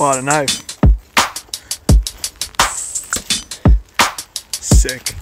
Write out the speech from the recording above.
Well, I don't know. Sick.